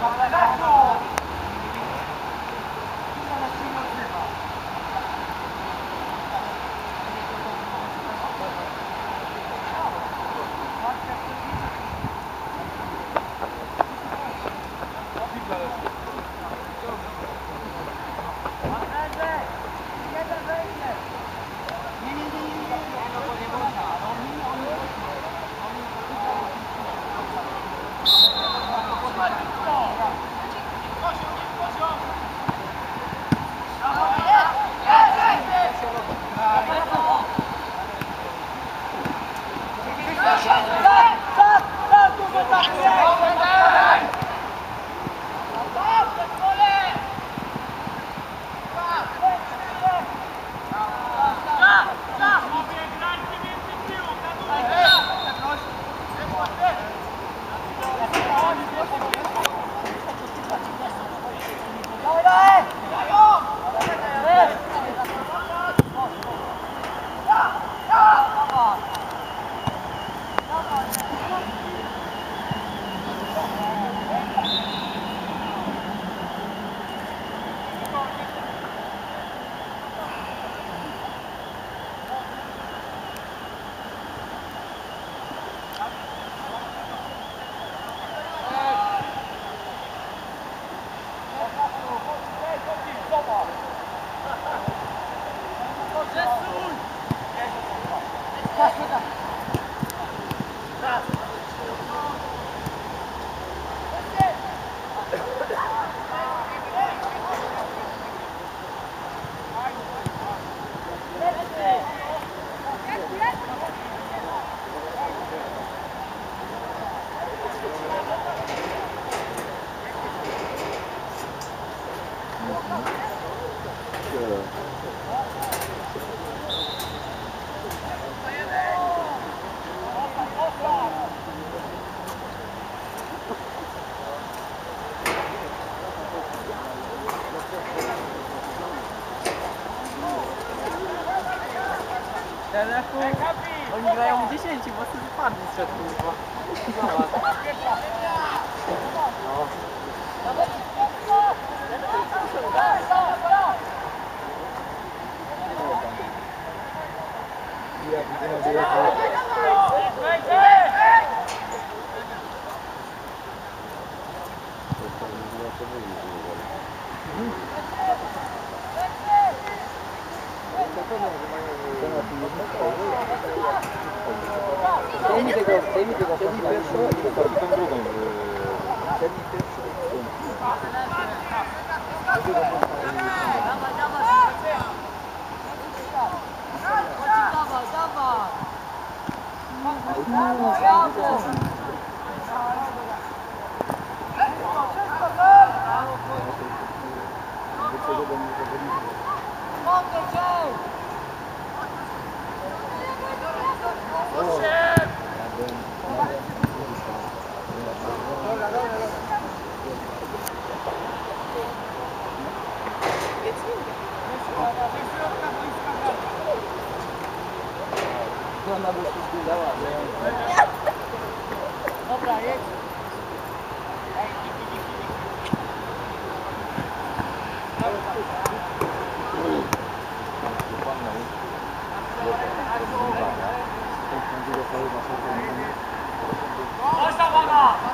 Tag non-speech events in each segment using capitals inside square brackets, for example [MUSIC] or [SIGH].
Dobra, Daleku oni grają 10, bo ty wypadli z kurwa. Zobacz. No. Thank you. Come on, Jay! Tego. Zdejmij pierwszą i tą drugą. Zdejmij pierwszą Ona by się zbierała, Dobra, jedź. Chodź tam, 感じで最の最。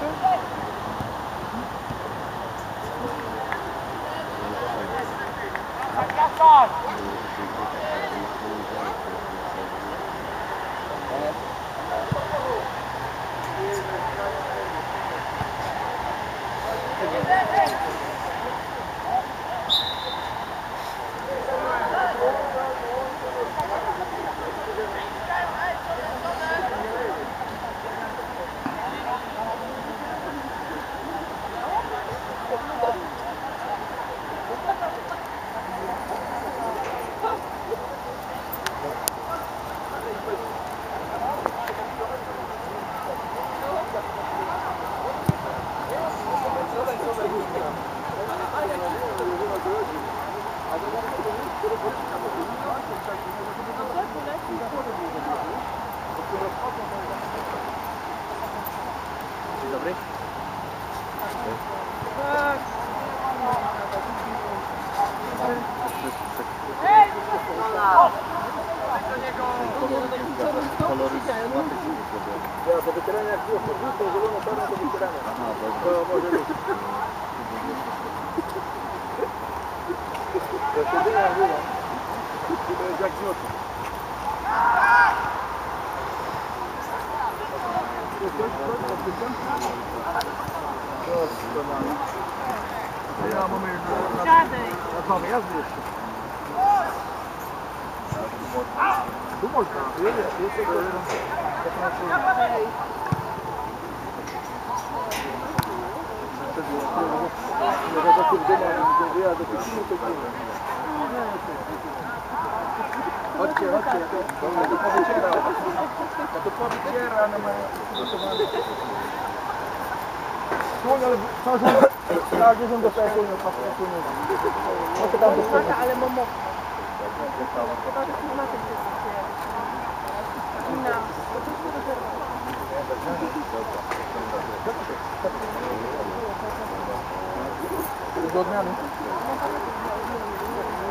Doctor? Milton. Nossa, mano. Aí a mamãe. Já dei. É pra mim as bichas. Do Morcão. Ele é esse é goleiro. É pra você. Eu vou dar tudo bem, eu vou dar tudo bem. Chodźcie, chodźcie, ja to powyciera. Ja to powyciera na moje. Słoń, ale cały czas, cały czas dostaje słoń, pas słoń. No to tam ale mam mokro. Chyba, że klimatem się zdziela. Inna. Do odmiany.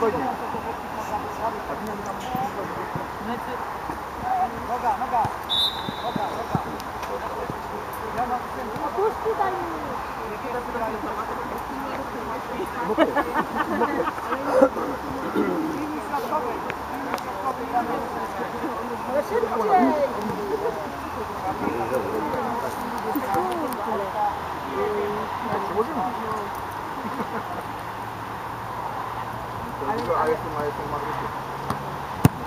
50万。Я говорю, а если моя если могу,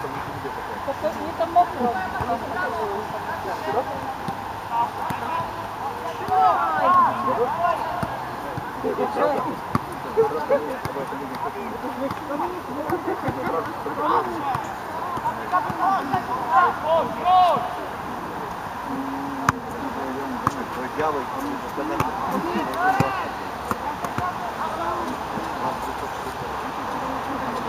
то не где такая. Так то есть не там мокро. Дьявол,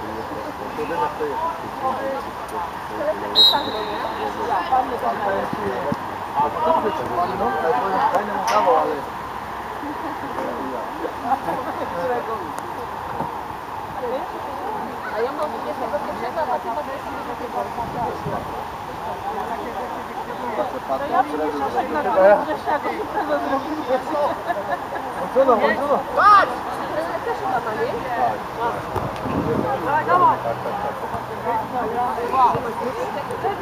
A ja mam to jest. A pani, no, ja mam 21, a ty masz 22. To ja przecież naszego na Grzesiaku imprezę zrobiłem. Włączono, włączono. Też chyba ma, nie? Let's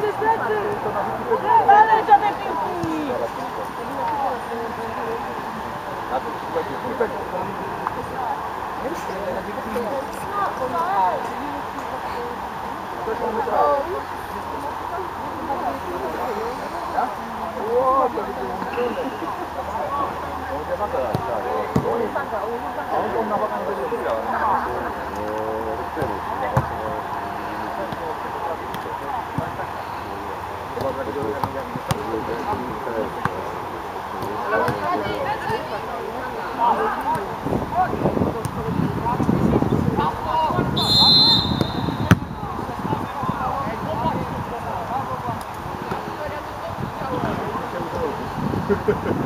just let it. ga just let it. Ha ha ha.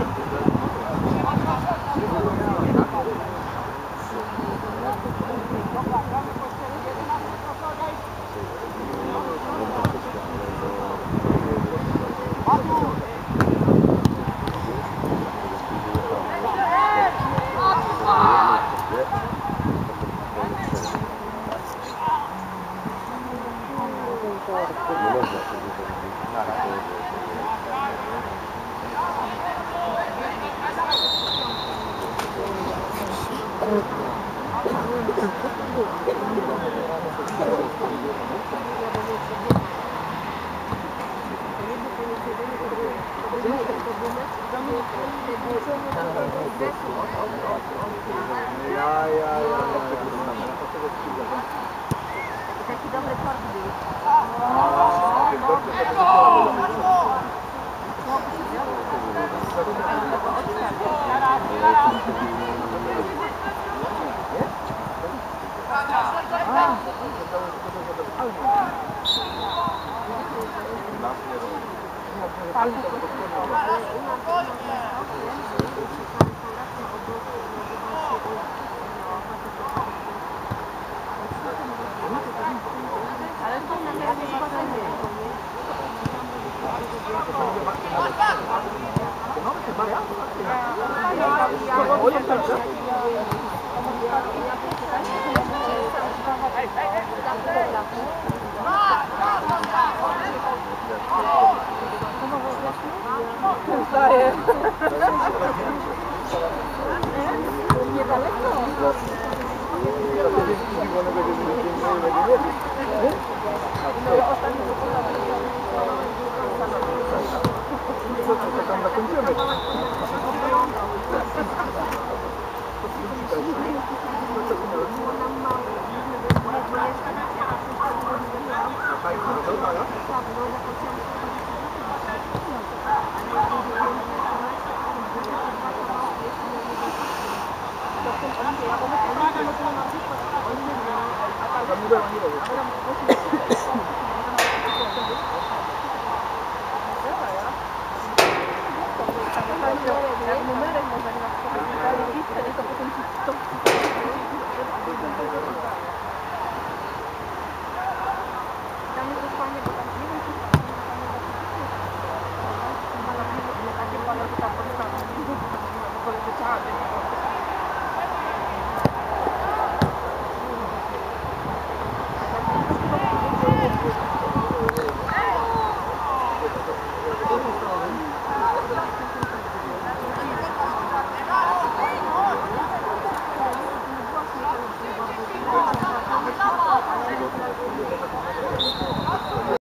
Ja, ja, ja. Taki dobry kort był. Ale to teraz nie patrzenie. [LAUGHS] Niedaleko.